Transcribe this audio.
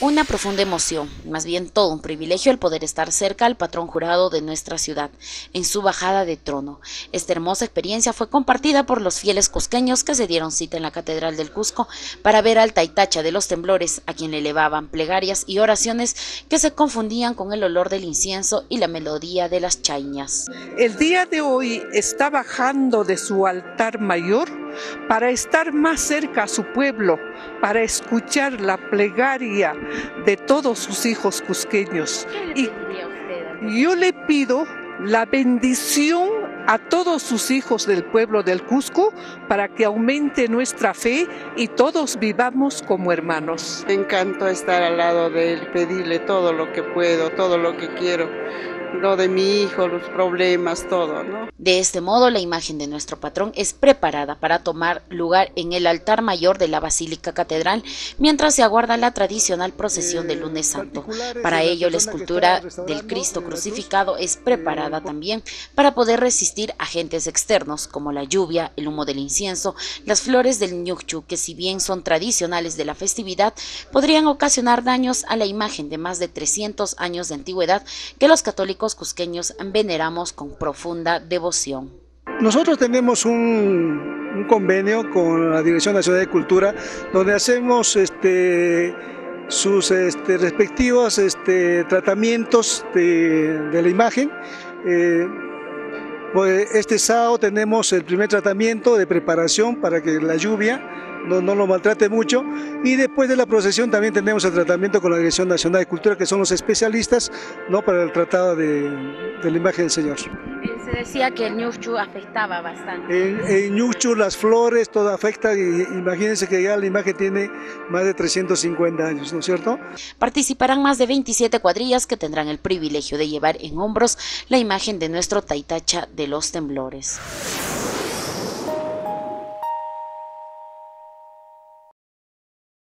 Una profunda emoción, más bien todo un privilegio el poder estar cerca al patrón jurado de nuestra ciudad, en su bajada de trono. Esta hermosa experiencia fue compartida por los fieles cusqueños que se dieron cita en la Catedral del Cusco para ver al Taitacha de los temblores, a quien le elevaban plegarias y oraciones que se confundían con el olor del incienso y la melodía de las chaiñas. El día de hoy está bajando de su altar mayor para estar más cerca a su pueblo, para escuchar la plegaria de todos sus hijos cusqueños. Y yo le pido la bendición a todos sus hijos del pueblo del Cusco para que aumente nuestra fe y todos vivamos como hermanos. Me encanta estar al lado de él, pedirle todo lo que puedo, todo lo que quiero lo de mi hijo, los problemas, todo, ¿no? De este modo, la imagen de nuestro patrón es preparada para tomar lugar en el altar mayor de la Basílica Catedral, mientras se aguarda la tradicional procesión del lunes santo. Para ello, la escultura del Cristo crucificado es preparada también para poder resistir agentes externos como la lluvia, el humo del incienso, las flores del ñuchu, que si bien son tradicionales de la festividad, podrían ocasionar daños a la imagen de más de 300 años de antigüedad que los católicos cusqueños veneramos con profunda devoción. Nosotros tenemos un, convenio con la Dirección Nacional de Cultura donde hacemos este, sus este, respectivos este, tratamientos de, la imagen. Eh, pues este sábado tenemos el primer tratamiento de preparación para que la lluvia no, no, lo maltrate mucho. Y después de la procesión también tenemos el tratamiento con la Dirección Nacional de Cultura, que son los especialistas ¿no? para el tratado de, de la imagen del Señor. Decía que el ñuchu afectaba bastante. El, el ñuchu, las flores, todo afecta. Y imagínense que ya la imagen tiene más de 350 años, ¿no es cierto? Participarán más de 27 cuadrillas que tendrán el privilegio de llevar en hombros la imagen de nuestro Taitacha de los temblores.